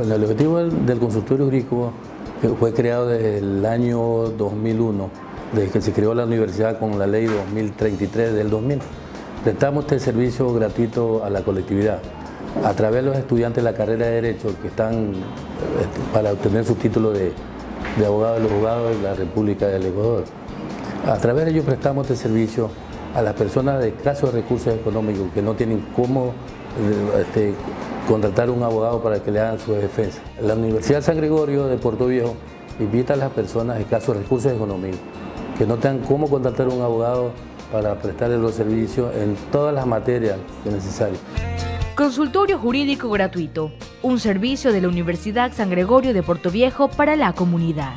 Bueno, el objetivo del, consultorio jurídico fue creado desde el año 2001, desde que se creó la universidad con la ley 2033 del 2000. Prestamos este servicio gratuito a la colectividad a través de los estudiantes de la carrera de Derecho que están este, para obtener su título de, de abogado de los abogados de la República del Ecuador. A través de ellos prestamos este servicio a las personas de escasos recursos económicos que no tienen cómo eh, este, contratar un abogado para que le hagan su defensa. La Universidad San Gregorio de Puerto Viejo invita a las personas escasos recursos económicos que no tengan cómo contratar un abogado para prestarle los servicios en todas las materias necesarias. Consultorio Jurídico Gratuito, un servicio de la Universidad San Gregorio de Puerto Viejo para la comunidad.